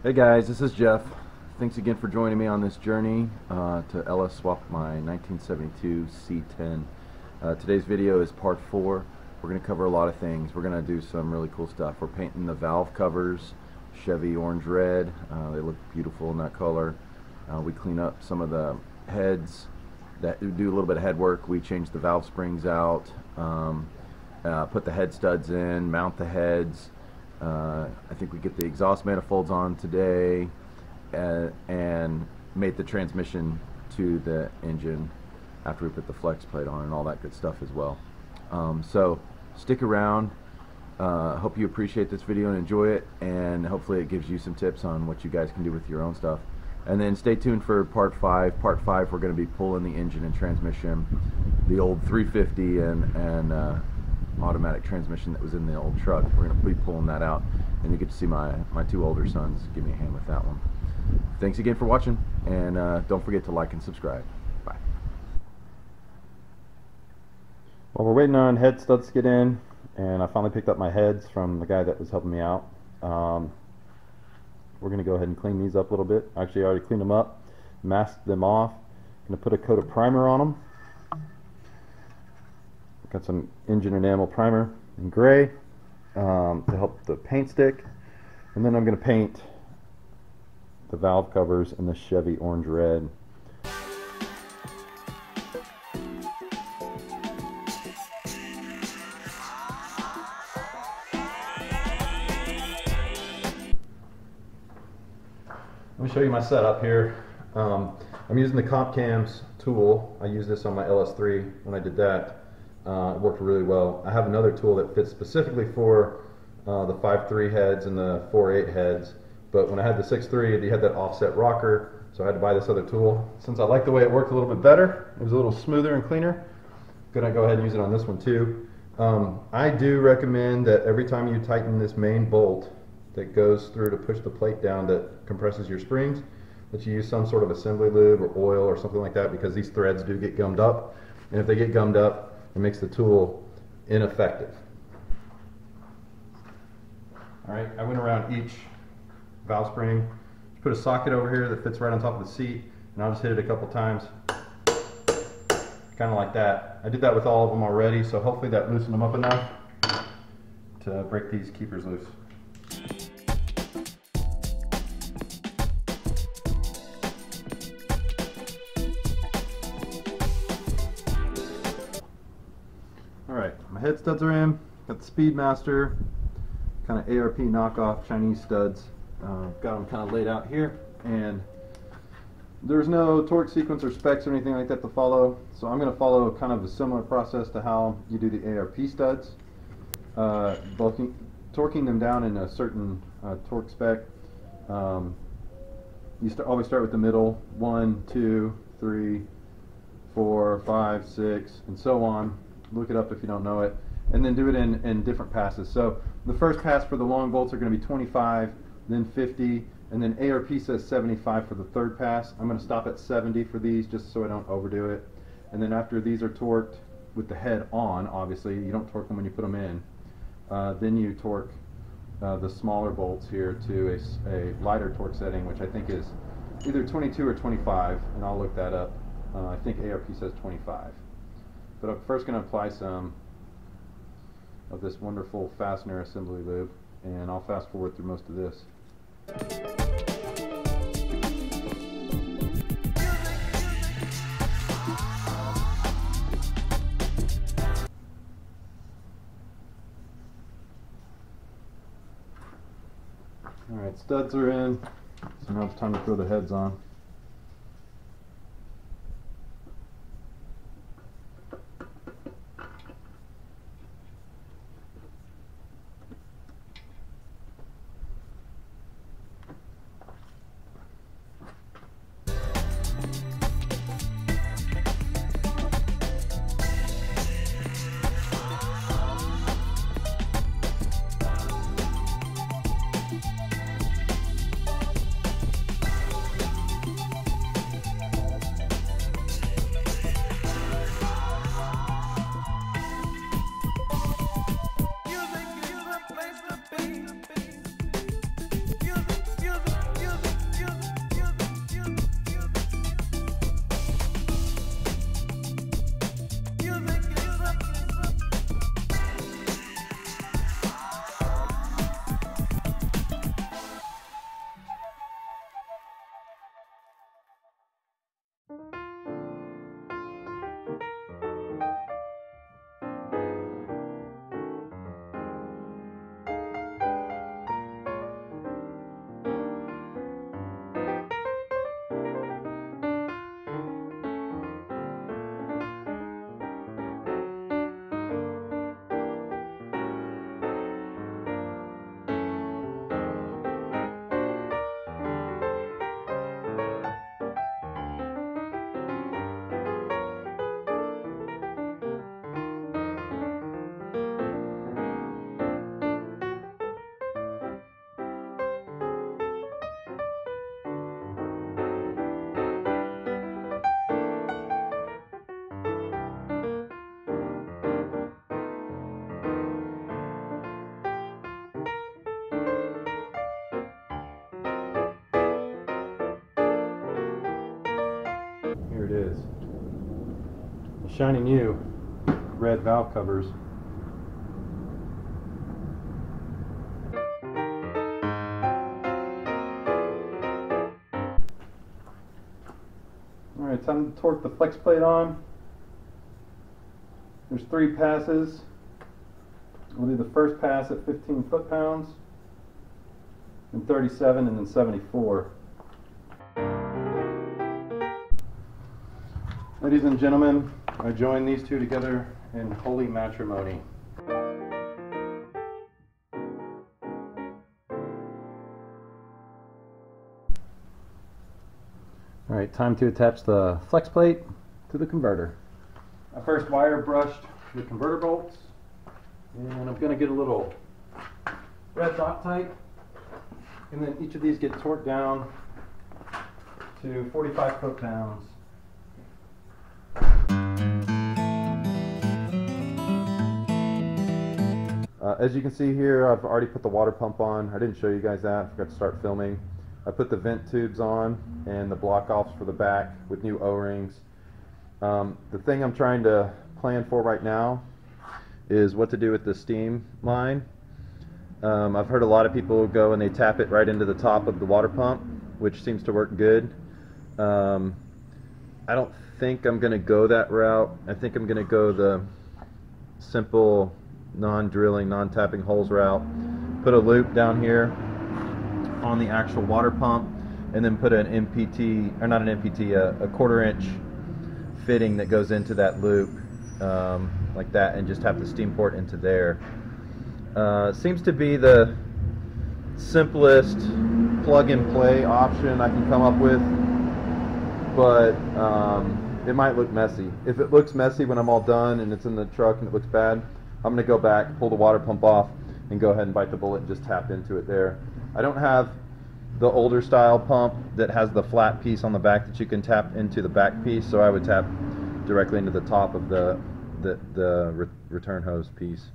Hey guys, this is Jeff. Thanks again for joining me on this journey uh, to LS swap my 1972 C10. Uh, today's video is part four. We're going to cover a lot of things. We're going to do some really cool stuff. We're painting the valve covers, Chevy orange red. Uh, they look beautiful in that color. Uh, we clean up some of the heads that do a little bit of head work. We change the valve springs out, um, uh, put the head studs in, mount the heads. Uh, I think we get the exhaust manifolds on today uh, and made the transmission to the engine after we put the flex plate on and all that good stuff as well. Um, so stick around. Uh, hope you appreciate this video and enjoy it and hopefully it gives you some tips on what you guys can do with your own stuff. And then stay tuned for part five. Part five, we're going to be pulling the engine and transmission, the old 350 and, and uh, automatic transmission that was in the old truck. We're going to be pulling that out, and you get to see my, my two older sons give me a hand with that one. Thanks again for watching, and uh, don't forget to like and subscribe. Bye. Well, we're waiting on head studs to get in, and I finally picked up my heads from the guy that was helping me out. Um, we're going to go ahead and clean these up a little bit. Actually, I already cleaned them up, masked them off. going to put a coat of primer on them. Got some engine enamel primer in gray um, to help the paint stick. And then I'm going to paint the valve covers in the Chevy orange red. Let me show you my setup here. Um, I'm using the Comp Cams tool. I used this on my LS3 when I did that. Uh, it worked really well. I have another tool that fits specifically for uh, the 5.3 heads and the 4.8 heads. But when I had the 6.3, it had that offset rocker, so I had to buy this other tool. Since I like the way it worked a little bit better, it was a little smoother and cleaner, gonna go ahead and use it on this one too. Um, I do recommend that every time you tighten this main bolt that goes through to push the plate down that compresses your springs, that you use some sort of assembly lube or oil or something like that because these threads do get gummed up. And if they get gummed up, it makes the tool ineffective. All right, I went around each valve spring, put a socket over here that fits right on top of the seat, and I'll just hit it a couple times, kind of like that. I did that with all of them already, so hopefully that loosened them up enough to break these keepers loose. My head studs are in, got the Speedmaster, kind of ARP knockoff Chinese studs. Uh, got them kind of laid out here, and there's no torque sequence or specs or anything like that to follow, so I'm going to follow kind of a similar process to how you do the ARP studs. Uh, bulking, torquing them down in a certain uh, torque spec. Um, you st always start with the middle, one, two, three, four, five, six, and so on. Look it up if you don't know it. And then do it in, in different passes. So the first pass for the long bolts are going to be 25, then 50, and then ARP says 75 for the third pass. I'm going to stop at 70 for these just so I don't overdo it. And then after these are torqued with the head on, obviously, you don't torque them when you put them in. Uh, then you torque uh, the smaller bolts here to a, a, lighter torque setting, which I think is either 22 or 25, and I'll look that up. Uh, I think ARP says 25. But I'm first going to apply some of this wonderful fastener assembly lube, and I'll fast forward through most of this. Alright, studs are in, so now it's time to throw the heads on. Shiny new red valve covers. Alright, time to torque the flex plate on. There's three passes. We'll do the first pass at 15 foot-pounds, and 37, and then 74. Ladies and gentlemen, I join these two together in holy matrimony. All right, time to attach the flex plate to the converter. I first wire brushed the converter bolts, and I'm going to get a little red Loctite, and then each of these get torqued down to 45 foot-pounds. Uh, as you can see here, I've already put the water pump on. I didn't show you guys that. I forgot to start filming. I put the vent tubes on and the block offs for the back with new O-rings. Um, the thing I'm trying to plan for right now is what to do with the steam line. Um, I've heard a lot of people go and they tap it right into the top of the water pump, which seems to work good. Um, I don't think I'm going to go that route. I think I'm going to go the simple non-drilling, non-tapping holes route. Put a loop down here on the actual water pump and then put an MPT, or not an MPT, a, a quarter inch fitting that goes into that loop um, like that and just have the steam port into there. Uh, seems to be the simplest plug and play option I can come up with, but um, it might look messy. If it looks messy when I'm all done and it's in the truck and it looks bad, I'm going to go back, pull the water pump off, and go ahead and bite the bullet and just tap into it there. I don't have the older style pump that has the flat piece on the back that you can tap into the back piece, so I would tap directly into the top of the the, the re return hose piece.